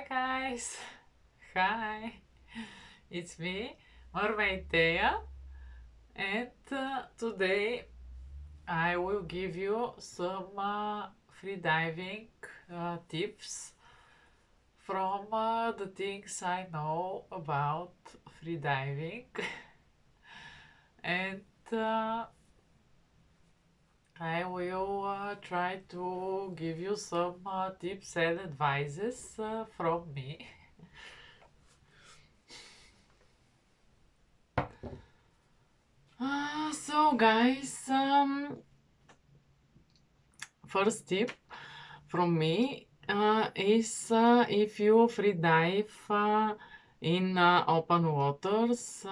Hi guys! Hi! It's me, Mermaid Thea, and uh, today I will give you some uh, free diving uh, tips from uh, the things I know about free diving and uh, I will uh, try to give you some uh, tips and advices uh, from me. Uh, so, guys, um, first tip from me uh, is uh, if you free dive uh, in open waters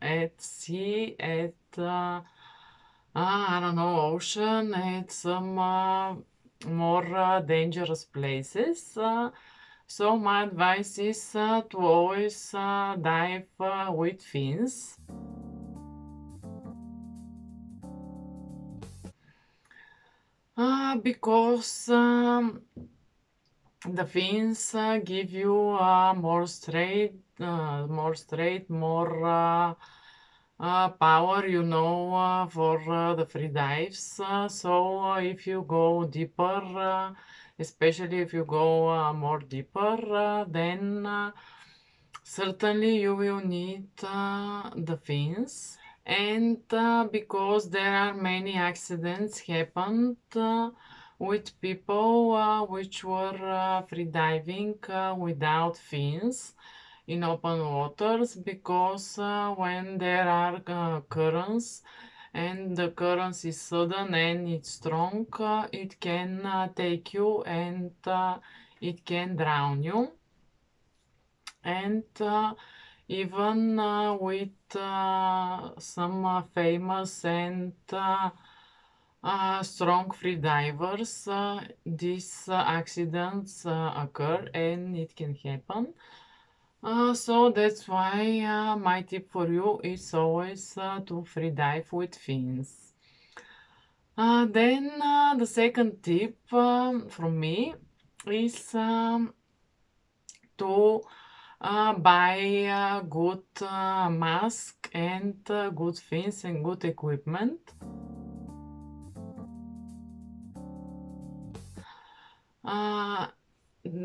at sea, at uh, I don't know, ocean, at some uh, more uh, dangerous places. Uh, so my advice is to always dive with fins. Uh, because um, the fins uh, give you uh, more straight, more straight, more power, you know, uh, for uh, the free dives. Uh, so uh, if you go deeper, uh, especially if you go uh, more deeper, uh, then uh, certainly you will need uh, the fins. And uh, because there are many accidents happened uh, with people uh, which were uh, free diving uh, without fins in open waters because uh, when there are uh, currents and the currents is sudden and it's strong uh, it can take you and it can drown you. And even uh, with uh, some uh, famous and strong free divers these accidents occur and it can happen uh, so that's why uh, my tip for you is always uh, to free dive with fins. Uh, then uh, the second tip um, from me is um, to uh, buy a good mask and good fins and good equipment.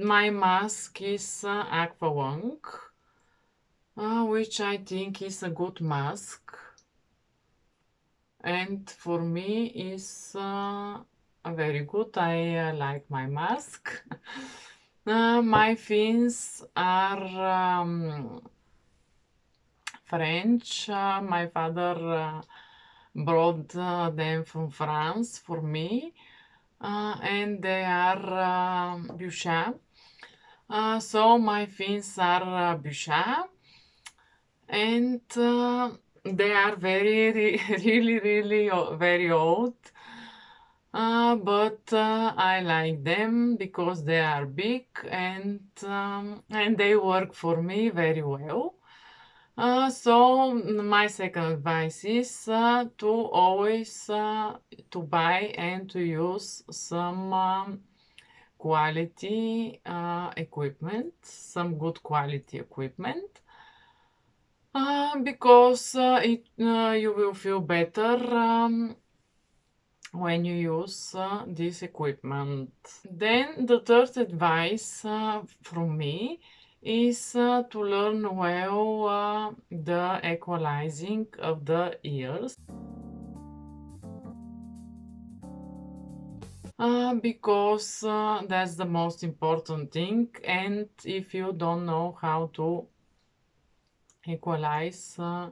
Uh, my mask is uh, Aqualung, uh, which I think is a good mask. And for me is uh, very good. I uh, like my mask. Uh, my fins are um, French. Uh, my father uh, brought uh, them from France for me. Uh, and they are Beuchat. Uh, so my fins are uh, Beuchat. And uh, they are very, re- really, really very old. Uh, but uh, I like them because they are big and um, and they work for me very well. Uh, so my second advice is uh, to always uh, to buy and to use some um, quality uh, equipment, some good quality equipment. Uh, because uh, it uh, you will feel better um, when you use uh, this equipment. Then the third advice uh, from me is to learn well the equalizing of the ears. Uh, because uh, that's the most important thing, and if you don't know how to equalize uh,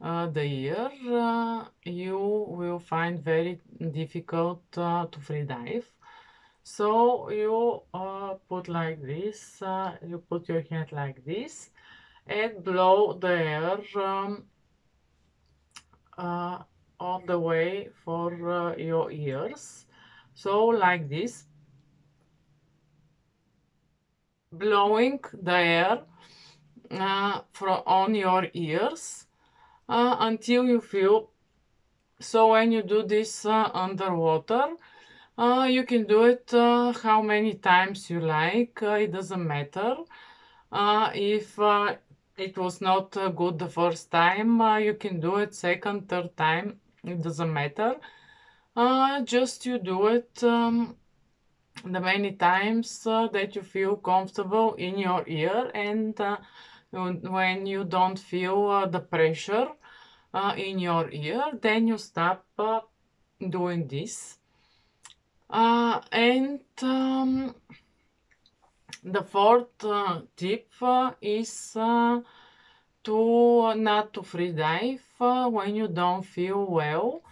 uh, the ear, uh, you will find very difficult uh, to free dive. So you uh, put like this, uh, you put your hand like this, and blow the air um, all the way for your ears. So like this, blowing the air uh, from on your ears uh, until you feel. So when you do this uh, underwater, Uh, you can do it uh, how many times you like. Uh, it doesn't matter. If it was not good the first time, you can do it second, third time. It doesn't matter. Just you do it um, the many times that you feel comfortable in your ear and when you don't feel the pressure in your ear, then you stop doing this. Uh, and um, the fourth uh, tip uh, is uh, to not to free dive uh, when you don't feel well.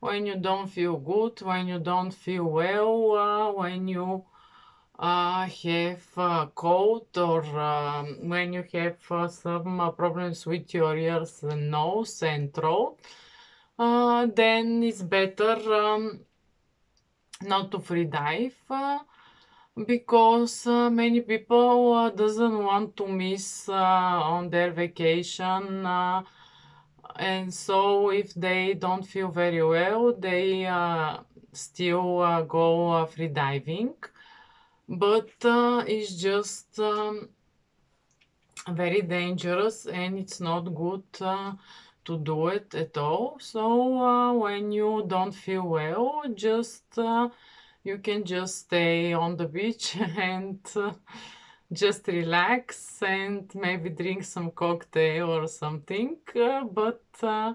When you don't feel good, when you don't feel well, uh, when you have a cold or um, when you have some problems with your ears, nose and throat uh, then it's better um, not to free dive uh, because uh, many people uh, doesn't want to miss uh, on their vacation uh, and so if they don't feel very well they still go free diving but it's just um, very dangerous and it's not good to do it at all. So uh, when you don't feel well, just uh, you can just stay on the beach and uh, just relax and maybe drink some cocktail or something, uh, but uh,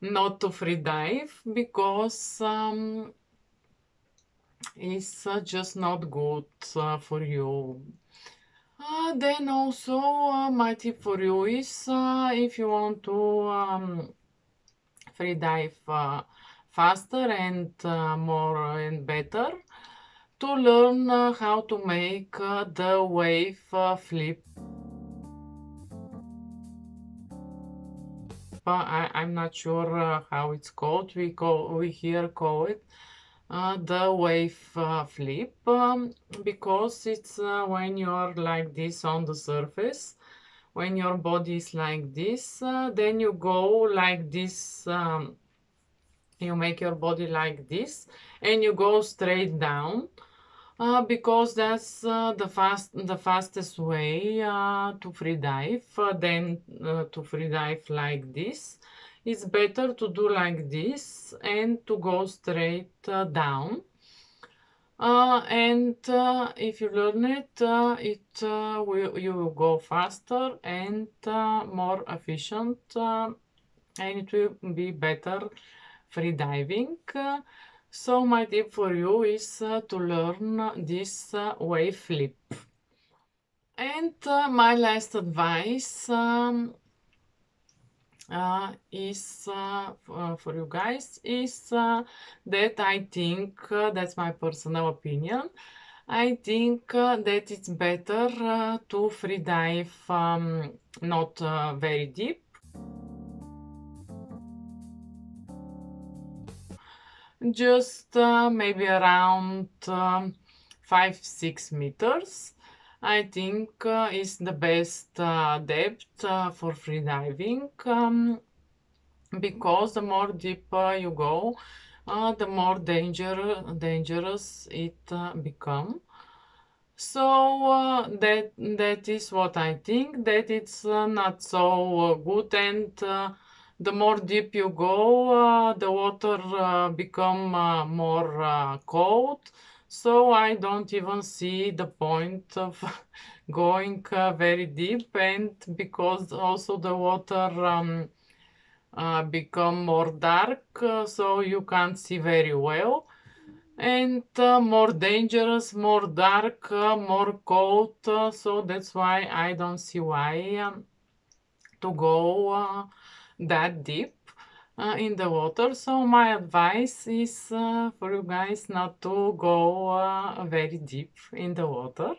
not to free dive because um, it's uh, just not good for you. Uh, then also uh, my tip for you is uh, if you want to um, free dive uh, faster and uh, more and better to learn uh, how to make the wave flip. I, I'm not sure how it's called. We call we here call it uh, the wave uh, flip um, because it's uh, when you're like this on the surface when your body is like this uh, then you go like this um, you make your body like this and you go straight down uh, because that's uh, the fast the fastest way to free dive then to free dive like this it's better to do like this and to go straight uh, down. Uh, and uh, if you learn it, uh, it uh, will, you will go faster and uh, more efficient and it will be better free diving. so my tip for you is to learn this wave flip. And my last advice um, uh, is uh, uh, for you guys is uh, that I think uh, that's my personal opinion. I think uh, that it's better to free dive um, not very deep. Just maybe around um, 5-6 meters I think uh, is the best uh, depth uh, for freediving um, because the more deeper you go, uh, the more danger, dangerous it uh, become. So uh, that that is what I think that it's not so good and the more deep you go, the water become more cold. So I don't even see the point of going uh, very deep and because also the water um, uh, become more dark uh, so you can't see very well. And uh, more dangerous more dark uh, more cold. Uh, so that's why I don't see why um, to go that deep uh, in the water. So my advice is uh, for you guys not to go uh, very deep in the water.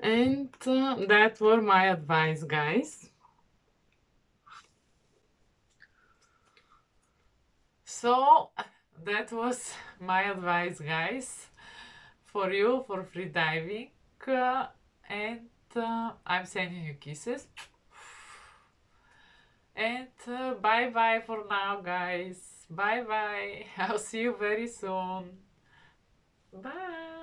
And uh, that were my advice, guys. So that was my advice, guys, for you for free diving. and uh, I'm sending you kisses And uh, bye bye for now, guys. Bye bye. I'll see you very soon. Bye.